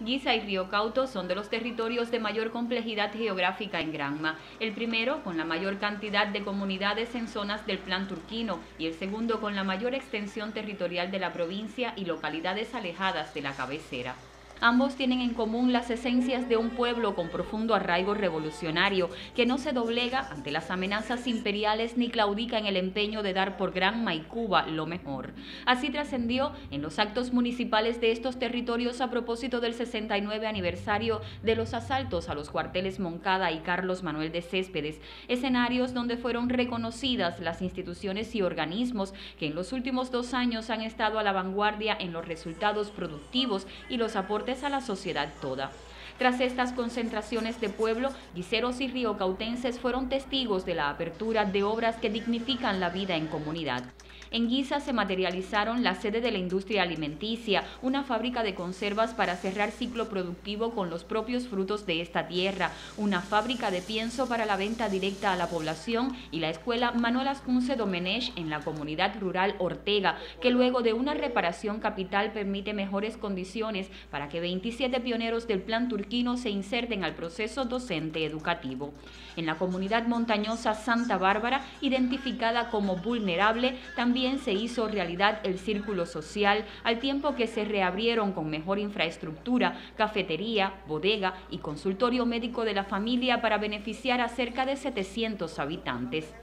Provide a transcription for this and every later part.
Guisa y Río Cauto son de los territorios de mayor complejidad geográfica en Granma. El primero con la mayor cantidad de comunidades en zonas del plan turquino y el segundo con la mayor extensión territorial de la provincia y localidades alejadas de la cabecera. Ambos tienen en común las esencias de un pueblo con profundo arraigo revolucionario, que no se doblega ante las amenazas imperiales ni claudica en el empeño de dar por Granma y Cuba lo mejor. Así trascendió en los actos municipales de estos territorios a propósito del 69 aniversario de los asaltos a los cuarteles Moncada y Carlos Manuel de Céspedes, escenarios donde fueron reconocidas las instituciones y organismos que en los últimos dos años han estado a la vanguardia en los resultados productivos y los aportes a la sociedad toda. Tras estas concentraciones de pueblo, guiseros y riocautenses fueron testigos de la apertura de obras que dignifican la vida en comunidad. En Guisa se materializaron la sede de la industria alimenticia, una fábrica de conservas para cerrar ciclo productivo con los propios frutos de esta tierra, una fábrica de pienso para la venta directa a la población y la escuela Manuel Ascunce Domenech en la comunidad rural Ortega, que luego de una reparación capital permite mejores condiciones para que 27 pioneros del plan turquino se inserten al proceso docente educativo. En la comunidad montañosa Santa Bárbara, identificada como vulnerable, también se hizo realidad el círculo social al tiempo que se reabrieron con mejor infraestructura, cafetería, bodega y consultorio médico de la familia para beneficiar a cerca de 700 habitantes.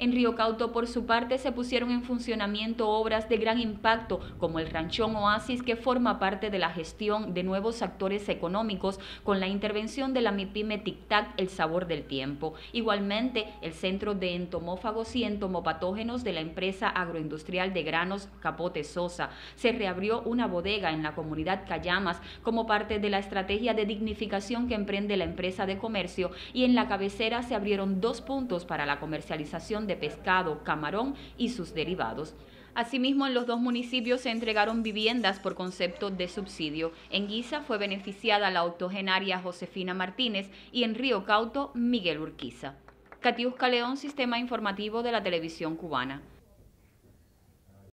En Río Cauto, por su parte, se pusieron en funcionamiento obras de gran impacto, como el Ranchón Oasis, que forma parte de la gestión de nuevos actores económicos, con la intervención de la MIPYME TIC-TAC El Sabor del Tiempo. Igualmente, el Centro de Entomófagos y Entomopatógenos de la empresa agroindustrial de granos Capote Sosa. Se reabrió una bodega en la comunidad Cayamas como parte de la estrategia de dignificación que emprende la empresa de comercio y en la cabecera se abrieron dos puntos para la comercialización de pescado, camarón y sus derivados. Asimismo, en los dos municipios se entregaron viviendas por concepto de subsidio. En Guisa fue beneficiada la octogenaria Josefina Martínez y en Río Cauto, Miguel Urquiza. Catiusca León, Sistema Informativo de la Televisión Cubana.